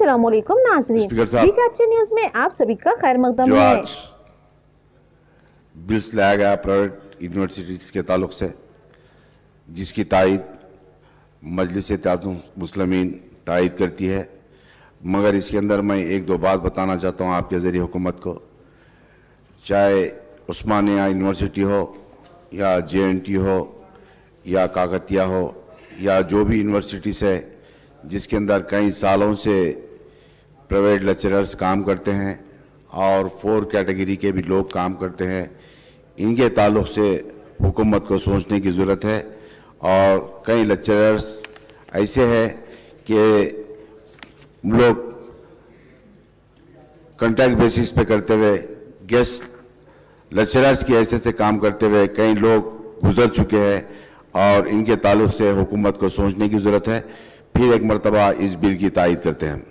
अस्सलाम वालेकुम नाजरीन। जी कैप्चर न्यूज़ में आप सभी का खैर मकदम है। आज बिल्स लाया गया प्राइवेट यूनिवर्सिटीज के ताल्लुक से जिसकी तायद मजलिस मुसलमिन तायद करती है। मगर इसके अंदर मैं एक दो बात बताना चाहता हूँ आपके ज़रिए हुकूमत को। चाहे उस्मानिया यूनिवर्सिटी हो या जे हो या काकतिया हो या जो भी यूनिवर्सिटीज़ है जिसके अंदर कई सालों से प्राइवेट लेक्चरर्स काम करते हैं और फोर कैटेगरी के भी लोग काम करते हैं। इनके ताल्लुक से हुकूमत को सोचने की ज़रूरत है और कई लेक्चरर्स ऐसे हैं कि लोग कॉन्ट्रैक्ट बेसिस पे करते हुए गेस्ट लेक्चरर्स की ऐसे से काम करते हुए कई लोग गुजर चुके हैं और इनके ताल्लुक से हुकूमत को सोचने की ज़रूरत है। फिर एक मरतबा इस बिल की तायद करते हैं।